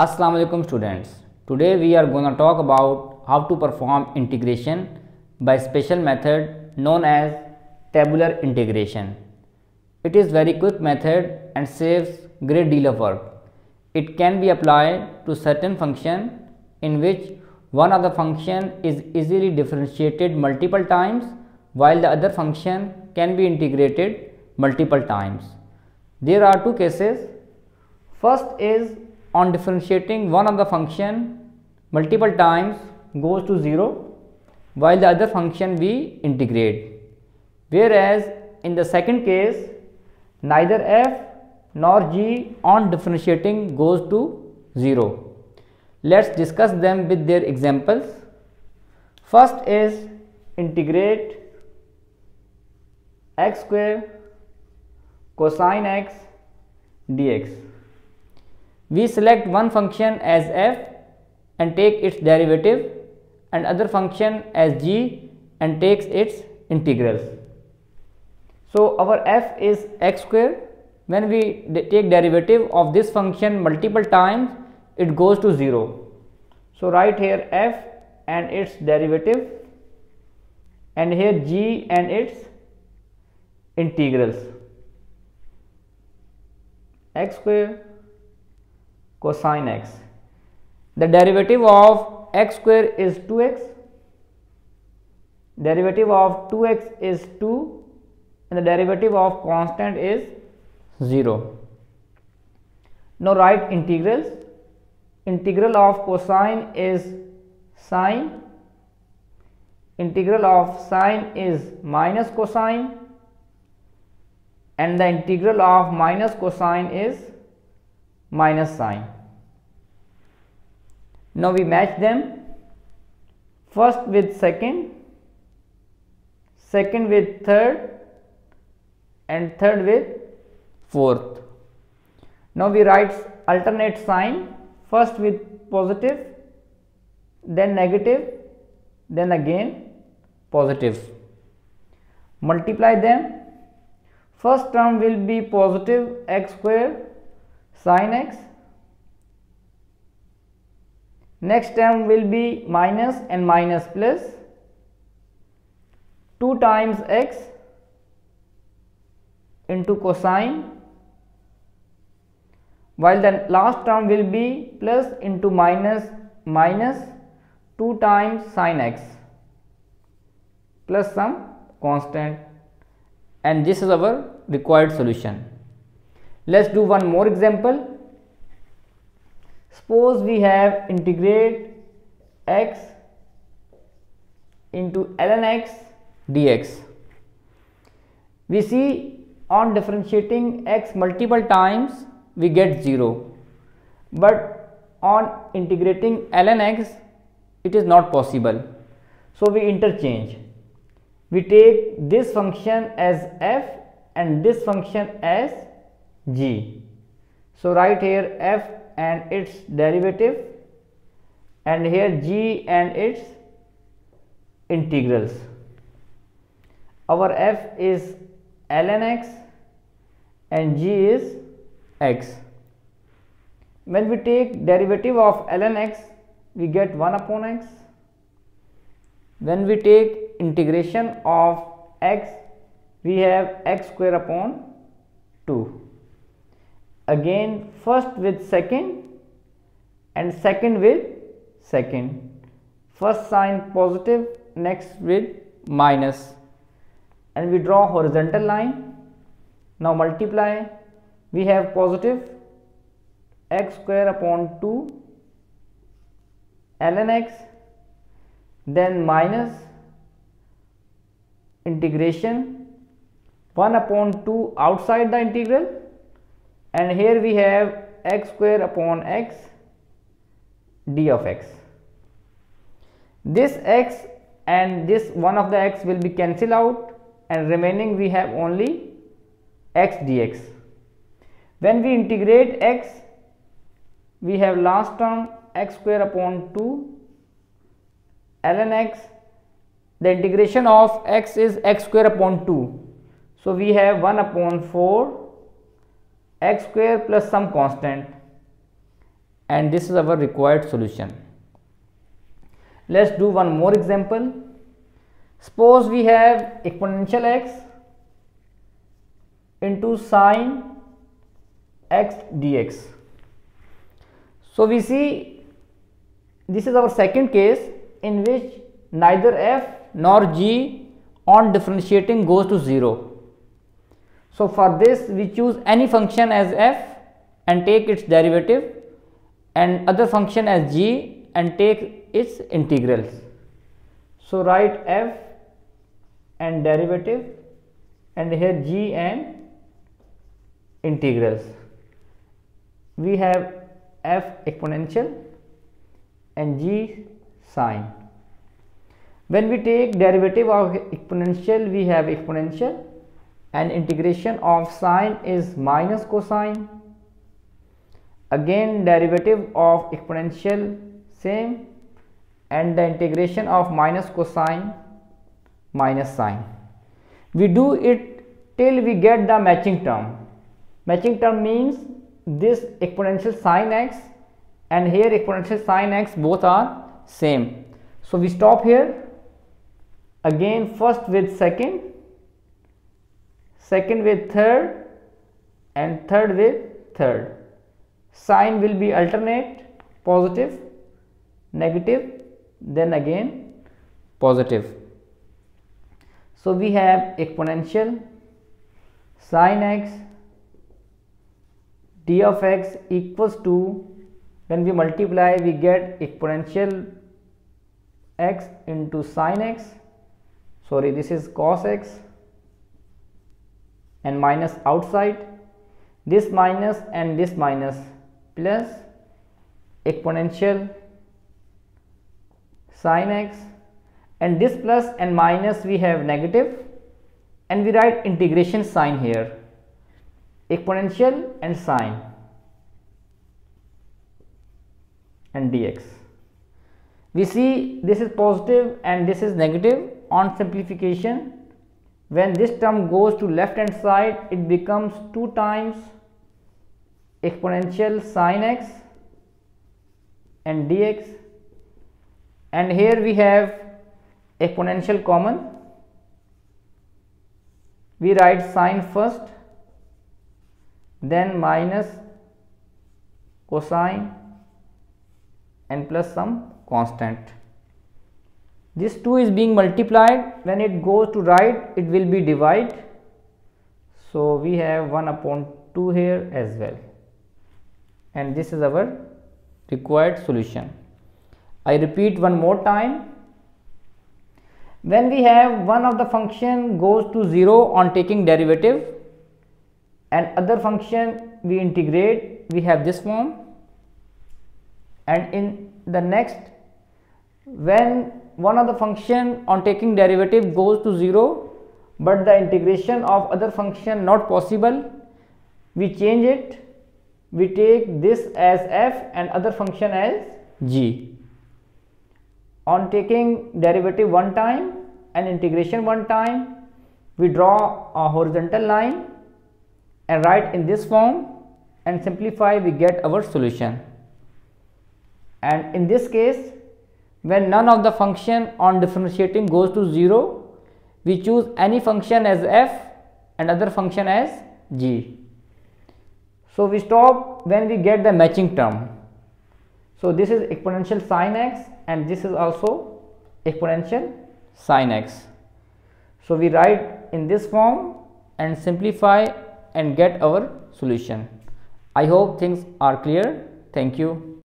Assalamu alaikum students. Today we are going to talk about how to perform integration by special method known as tabular integration. It is very quick method and saves great deal of work. It can be applied to certain function in which one of the function is easily differentiated multiple times while the other function can be integrated multiple times. There are two cases. First is on differentiating one of the function multiple times goes to 0 while the other function we integrate. Whereas in the second case neither f nor g on differentiating goes to 0. Let us discuss them with their examples. First is integrate x square cosine x dx. We select one function as f and take its derivative and other function as g and takes its integrals. So, our f is x square when we take derivative of this function multiple times it goes to 0. So, write here f and its derivative and here g and its integrals x square cosine x. The derivative of x square is 2x, derivative of 2x is 2 and the derivative of constant is 0. Now write integrals. Integral of cosine is sine. Integral of sine is minus cosine and the integral of minus cosine is minus sine. Now we match them first with second, second with third and third with fourth. Now we write alternate sign first with positive then negative then again positive. Multiply them first term will be positive x square sin x. Next term will be minus and minus plus. 2 times x into cosine. While the last term will be plus into minus minus 2 times sin x plus some constant. And this is our required solution. Let us do one more example. Suppose we have integrate x into ln x dx. We see on differentiating x multiple times we get 0 but on integrating ln x it is not possible so we interchange we take this function as f and this function as g so write here f and its derivative and here g and its integrals our f is ln x and g is x. When we take derivative of ln x, we get 1 upon x. When we take integration of x, we have x square upon 2. Again first with second and second with second. First sign positive, next with minus and we draw horizontal line. Now multiply we have positive x square upon 2 ln x then minus integration 1 upon 2 outside the integral and here we have x square upon x d of x. This x and this one of the x will be cancelled out and remaining we have only x dx. When we integrate x, we have last term x square upon 2 ln x. The integration of x is x square upon 2. So, we have 1 upon 4 x square plus some constant and this is our required solution. Let's do one more example. Suppose we have exponential x into sine x dx. So we see this is our second case in which neither f nor g on differentiating goes to 0. So for this we choose any function as f and take its derivative and other function as g and take its integrals. So write f and derivative and here g and integrals. We have f exponential and g sine. When we take derivative of exponential, we have exponential and integration of sine is minus cosine. Again derivative of exponential same and the integration of minus cosine minus sine. We do it till we get the matching term. Matching term means this exponential sine x and here exponential sine x both are same. So we stop here again first with second, second with third and third with third. Sign will be alternate positive, negative then again positive. So we have exponential sine x d of x equals to when we multiply we get exponential x into sine x sorry this is cos x and minus outside this minus and this minus plus exponential sine x and this plus and minus we have negative and we write integration sign here exponential and sine and dx. We see this is positive and this is negative on simplification when this term goes to left hand side it becomes 2 times exponential sine x and dx and here we have exponential common we write sine first then minus cosine and plus some constant. This 2 is being multiplied when it goes to right it will be divide. So, we have 1 upon 2 here as well and this is our required solution. I repeat one more time when we have one of the function goes to 0 on taking derivative and other function we integrate we have this form and in the next when one of the function on taking derivative goes to 0 but the integration of other function not possible. We change it. We take this as f and other function as g. On taking derivative one time and integration one time we draw a horizontal line and write in this form and simplify we get our solution. And in this case when none of the function on differentiating goes to 0 we choose any function as f and other function as g. So, we stop when we get the matching term. So, this is exponential sine x and this is also exponential sine x. So, we write in this form and simplify and get our solution. I hope things are clear. Thank you.